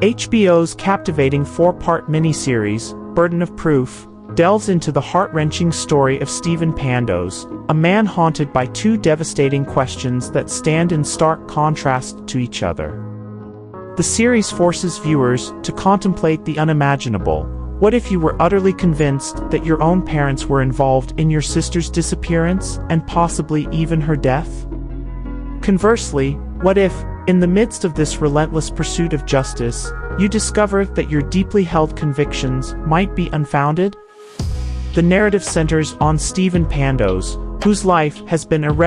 HBO's captivating four-part miniseries, Burden of Proof, delves into the heart-wrenching story of Stephen Pandos, a man haunted by two devastating questions that stand in stark contrast to each other. The series forces viewers to contemplate the unimaginable. What if you were utterly convinced that your own parents were involved in your sister's disappearance and possibly even her death? Conversely, what if, in the midst of this relentless pursuit of justice, you discover that your deeply held convictions might be unfounded? The narrative centers on Stephen Pandos, whose life has been irrevocably